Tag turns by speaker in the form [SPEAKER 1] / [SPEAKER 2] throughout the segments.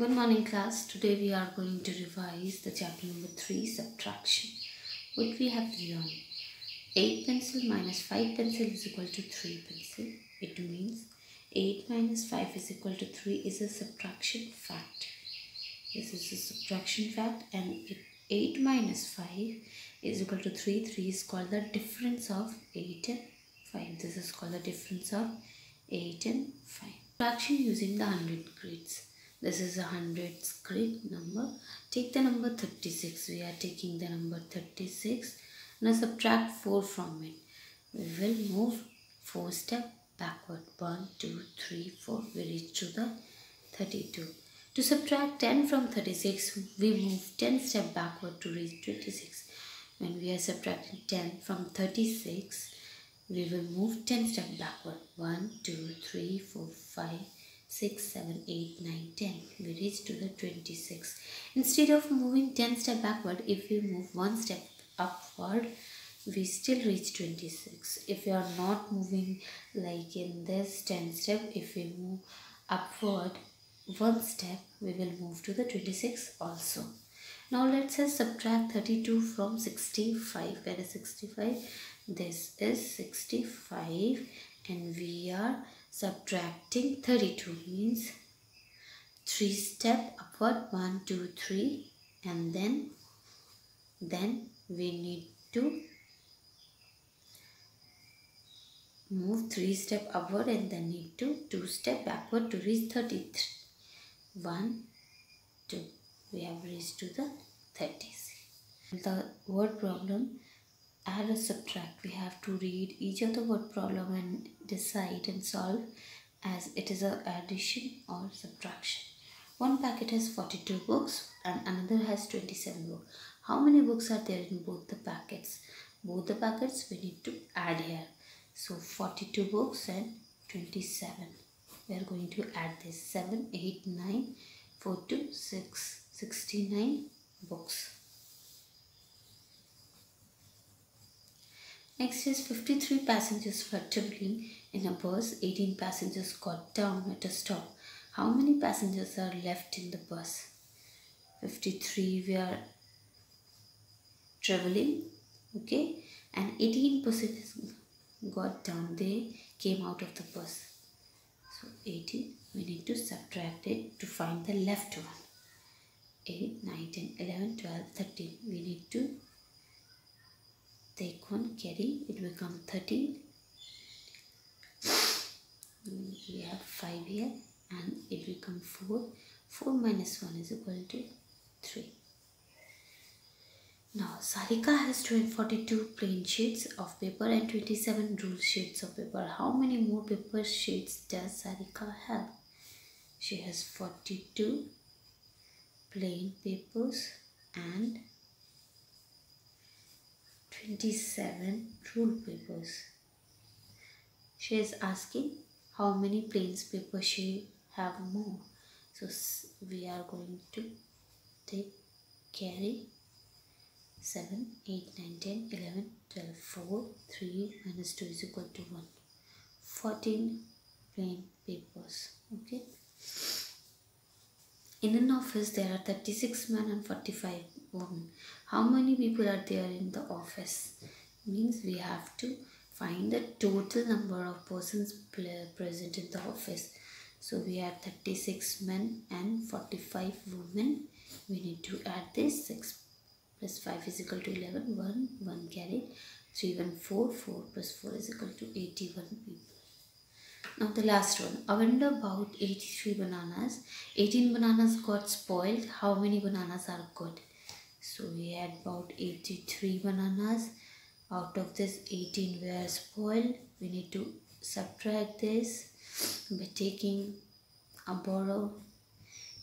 [SPEAKER 1] Good morning class. Today we are going to revise the chapter number 3 subtraction. What we have learned 8 pencil minus 5 pencil is equal to 3 pencil. It means 8 minus 5 is equal to 3 is a subtraction fact. This is a subtraction fact and 8 minus 5 is equal to 3. 3 is called the difference of 8 and 5. This is called the difference of 8 and 5. Subtraction using the 100 grids. This is a 100 grid number. Take the number 36. We are taking the number 36. Now subtract 4 from it. We will move 4 step backward. 1, 2, 3, 4. We reach to the 32. To subtract 10 from 36, we move 10 step backward to reach 26. When we are subtracting 10 from 36, we will move 10 step backward. 1, 2, 3, 4, 5, 6, 7, 8, 9, 10. We reach to the 26. Instead of moving 10 step backward, if we move 1 step upward, we still reach 26. If we are not moving like in this 10 step, if we move upward one step, we will move to the 26 also. Now let's say subtract 32 from 65. Where is 65? This is 65 and we are subtracting 32 means 3 step upward 1 2 3 and then then we need to move 3 step upward and then need to 2 step backward to reach 33 1 2 we have reached to the 30 the word problem add or subtract. We have to read each of the word problem and decide and solve as it is a addition or subtraction. One packet has 42 books and another has 27 books. How many books are there in both the packets? Both the packets we need to add here. So 42 books and 27 we are going to add this. 7 8 9 4 2 6 69 books Next is 53 passengers were traveling in a bus. 18 passengers got down at a stop. How many passengers are left in the bus? 53 were traveling, okay, and 18 passengers got down. They came out of the bus. So 18, we need to subtract it to find the left one. 8, 9, 10, 11, 12, 13. We need to take one carry it become 13 we have 5 here and it become 4 4 minus 1 is equal to 3 now Sarika has 42 plain sheets of paper and 27 rule sheets of paper. How many more paper sheets does Sarika have? She has 42 plain papers and 27 rule papers. She is asking how many plains paper she have more. So we are going to take carry 7, 8, 9, 10, 11, 12, 4, 3 minus 2 is equal to 1. 14 plain papers. Okay. In an office, there are 36 men and 45 women. How many people are there in the office? Means we have to find the total number of persons present in the office. So we have 36 men and 45 women. We need to add this 6 plus 5 is equal to 11. 1, 1 carry. 3, 1, 4. 4 plus 4 is equal to 81 people. Now the last one. A vendor bought 83 bananas. 18 bananas got spoiled. How many bananas are good? So we had about 83 bananas. Out of this 18 were spoiled. We need to subtract this by taking a borrow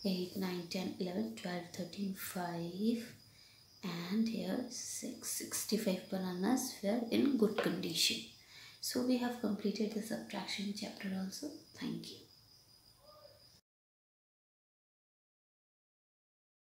[SPEAKER 1] 8, 9, 10, 11, 12, 13, 5 and here 6, 65 bananas were in good condition. So we have completed the subtraction chapter also. Thank you.